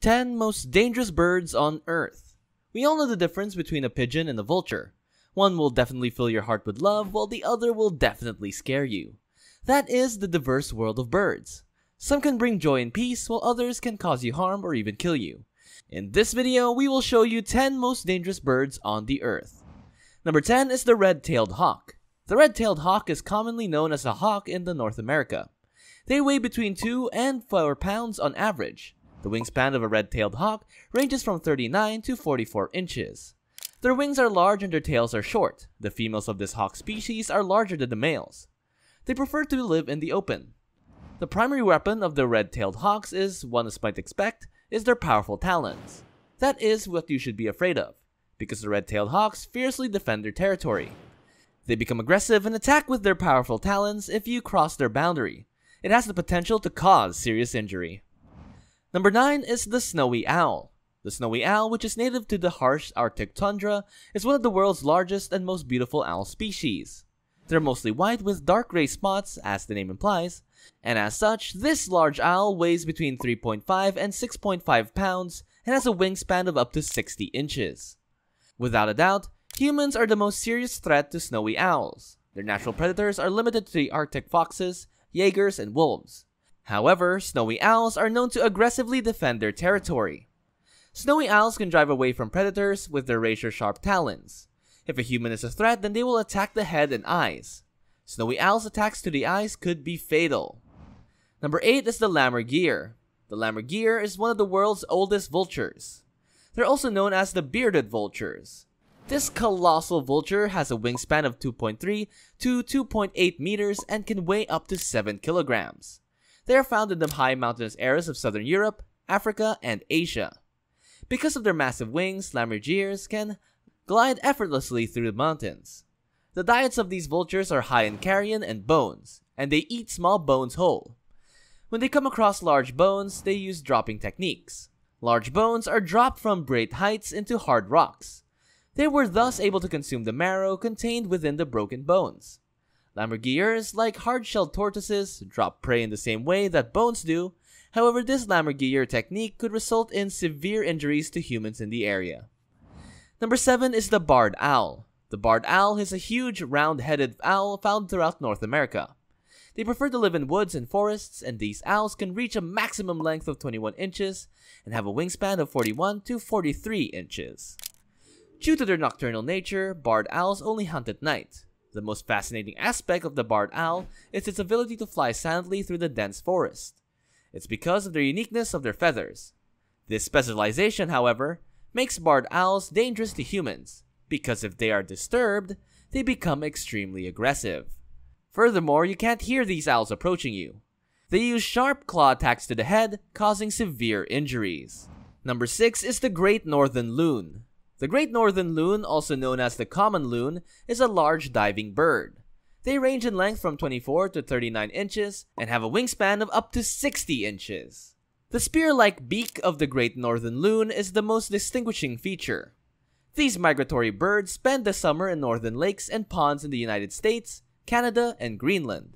10 Most Dangerous Birds on Earth. We all know the difference between a pigeon and a vulture. One will definitely fill your heart with love, while the other will definitely scare you. That is the diverse world of birds. Some can bring joy and peace, while others can cause you harm or even kill you. In this video, we will show you 10 most dangerous birds on the earth. Number 10 is the red-tailed hawk. The red-tailed hawk is commonly known as a hawk in the North America. They weigh between 2 and 4 pounds on average. The wingspan of a red-tailed hawk ranges from 39 to 44 inches. Their wings are large and their tails are short. The females of this hawk species are larger than the males. They prefer to live in the open. The primary weapon of the red-tailed hawks is, one might expect, is their powerful talons. That is what you should be afraid of, because the red-tailed hawks fiercely defend their territory. They become aggressive and attack with their powerful talons if you cross their boundary. It has the potential to cause serious injury. Number 9 is the snowy owl. The snowy owl, which is native to the harsh Arctic tundra, is one of the world's largest and most beautiful owl species. They're mostly white with dark gray spots, as the name implies, and as such, this large owl weighs between 3.5 and 6.5 pounds and has a wingspan of up to 60 inches. Without a doubt, humans are the most serious threat to snowy owls. Their natural predators are limited to the Arctic foxes, jaegers, and wolves. However, snowy owls are known to aggressively defend their territory. Snowy owls can drive away from predators with their razor-sharp talons. If a human is a threat, then they will attack the head and eyes. Snowy owls' attacks to the eyes could be fatal. Number 8 is the lammergeier. The lammergeier is one of the world's oldest vultures. They're also known as the bearded vultures. This colossal vulture has a wingspan of 2.3 to 2.8 meters and can weigh up to 7 kilograms. They are found in the high mountainous areas of southern Europe, Africa, and Asia. Because of their massive wings, lammergeiers can glide effortlessly through the mountains. The diets of these vultures are high in carrion and bones, and they eat small bones whole. When they come across large bones, they use dropping techniques. Large bones are dropped from great heights into hard rocks. They were thus able to consume the marrow contained within the broken bones. Lammergeiers, like hard-shelled tortoises, drop prey in the same way that bones do. However, this Lammergeier technique could result in severe injuries to humans in the area. Number 7 is the barred owl. The barred owl is a huge, round-headed owl found throughout North America. They prefer to live in woods and forests, and these owls can reach a maximum length of 21 inches and have a wingspan of 41 to 43 inches. Due to their nocturnal nature, barred owls only hunt at night. The most fascinating aspect of the barred owl is its ability to fly silently through the dense forest. It's because of the uniqueness of their feathers. This specialization, however, makes barred owls dangerous to humans, because if they are disturbed, they become extremely aggressive. Furthermore, you can't hear these owls approaching you. They use sharp claw attacks to the head, causing severe injuries. Number 6 is the Great Northern Loon. The Great Northern Loon, also known as the common loon, is a large diving bird. They range in length from 24 to 39 inches and have a wingspan of up to 60 inches. The spear-like beak of the Great Northern Loon is the most distinguishing feature. These migratory birds spend the summer in northern lakes and ponds in the United States, Canada, and Greenland.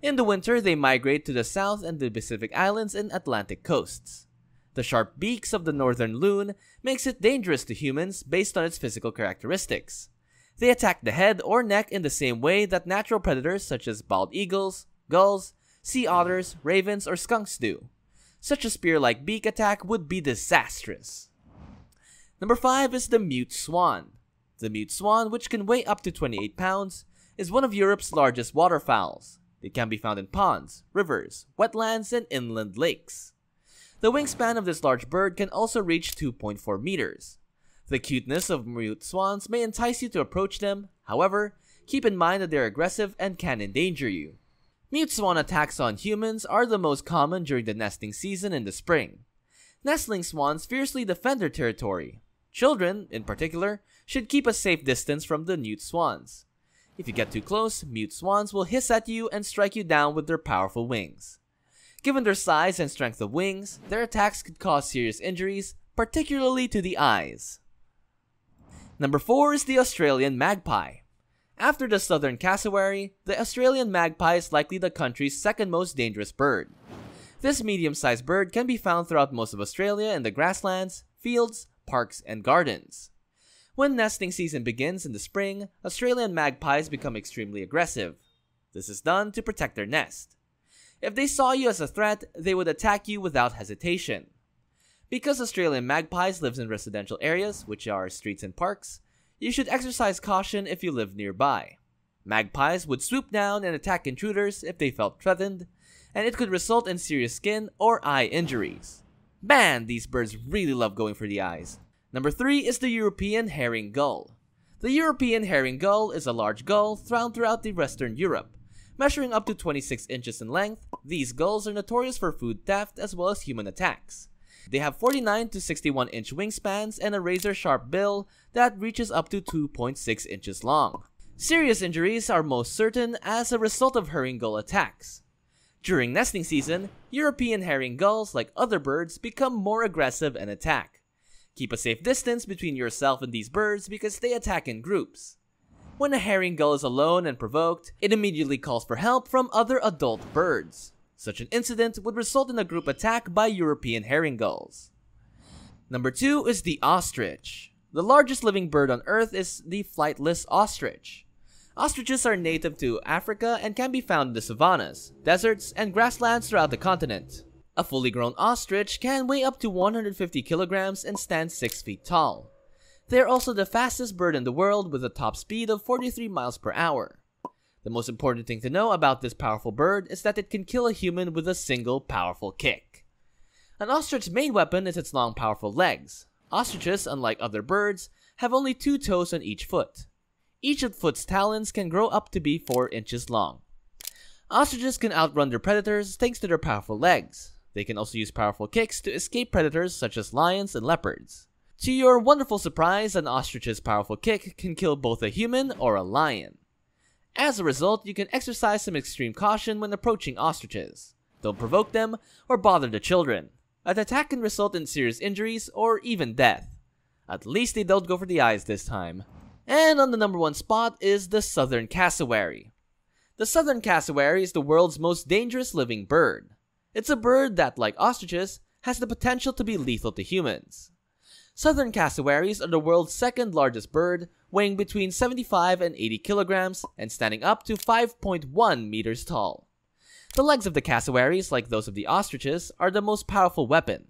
In the winter, they migrate to the South and the Pacific Islands and Atlantic coasts. The sharp beaks of the northern loon makes it dangerous to humans based on its physical characteristics. They attack the head or neck in the same way that natural predators such as bald eagles, gulls, sea otters, ravens, or skunks do. Such a spear-like beak attack would be disastrous. Number 5 is the mute swan. The mute swan, which can weigh up to 28 pounds, is one of Europe's largest waterfowls. It can be found in ponds, rivers, wetlands, and inland lakes. The wingspan of this large bird can also reach 2.4 meters. The cuteness of mute swans may entice you to approach them, however, keep in mind that they're aggressive and can endanger you. Mute swan attacks on humans are the most common during the nesting season in the spring. Nestling swans fiercely defend their territory. Children, in particular, should keep a safe distance from the mute swans. If you get too close, mute swans will hiss at you and strike you down with their powerful wings. Given their size and strength of wings, their attacks could cause serious injuries, particularly to the eyes. Number 4 is the Australian magpie. After the southern cassowary, the Australian magpie is likely the country's second most dangerous bird. This medium sized bird can be found throughout most of Australia in the grasslands, fields, parks, and gardens. When nesting season begins in the spring, Australian magpies become extremely aggressive. This is done to protect their nest. If they saw you as a threat, they would attack you without hesitation. Because Australian magpies lives in residential areas, which are streets and parks, you should exercise caution if you live nearby. Magpies would swoop down and attack intruders if they felt threatened, and it could result in serious skin or eye injuries. Man, these birds really love going for the eyes. Number 3 is the European herring gull. The European herring gull is a large gull found throughout the Western Europe. Measuring up to 26 inches in length, these gulls are notorious for food theft as well as human attacks. They have 49 to 61 inch wingspans and a razor sharp bill that reaches up to 2.6 inches long. Serious injuries are most certain as a result of herring gull attacks. During nesting season, European herring gulls, like other birds, become more aggressive and attack. Keep a safe distance between yourself and these birds because they attack in groups. When a herring gull is alone and provoked, it immediately calls for help from other adult birds. Such an incident would result in a group attack by European herring gulls. Number 2 is the ostrich. The largest living bird on Earth is the flightless ostrich. Ostriches are native to Africa and can be found in the savannas, deserts, and grasslands throughout the continent. A fully grown ostrich can weigh up to 150 kilograms and stand 6 feet tall. They are also the fastest bird in the world with a top speed of 43 miles per hour. The most important thing to know about this powerful bird is that it can kill a human with a single powerful kick. An ostrich's main weapon is its long powerful legs. Ostriches, unlike other birds, have only two toes on each foot. Each of the foot's talons can grow up to be 4 inches long. Ostriches can outrun their predators thanks to their powerful legs. They can also use powerful kicks to escape predators such as lions and leopards. To your wonderful surprise, an ostrich's powerful kick can kill both a human or a lion. As a result, you can exercise some extreme caution when approaching ostriches. Don't provoke them or bother the children. An attack can result in serious injuries or even death. At least they don't go for the eyes this time. And on the number one spot is the southern cassowary. The southern cassowary is the world's most dangerous living bird. It's a bird that, like ostriches, has the potential to be lethal to humans. Southern cassowaries are the world's second largest bird, weighing between 75 and 80 kilograms and standing up to 5.1 meters tall. The legs of the cassowaries, like those of the ostriches, are the most powerful weapon.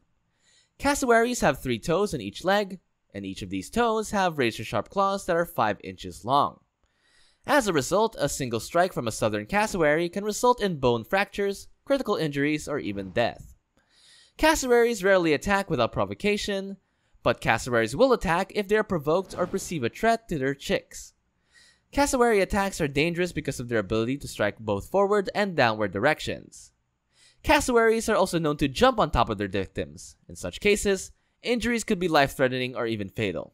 Cassowaries have three toes in each leg, and each of these toes have razor sharp claws that are 5 inches long. As a result, a single strike from a southern cassowary can result in bone fractures, critical injuries, or even death. Cassowaries rarely attack without provocation, but cassowaries will attack if they are provoked or perceive a threat to their chicks. Cassowary attacks are dangerous because of their ability to strike both forward and downward directions. Cassowaries are also known to jump on top of their victims. In such cases, injuries could be life-threatening or even fatal.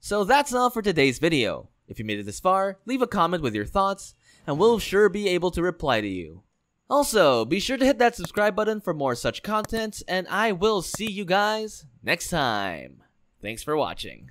So that's all for today's video. If you made it this far, leave a comment with your thoughts, and we'll sure be able to reply to you. Also, be sure to hit that subscribe button for more such content, and I will see you guys next time. Thanks for watching.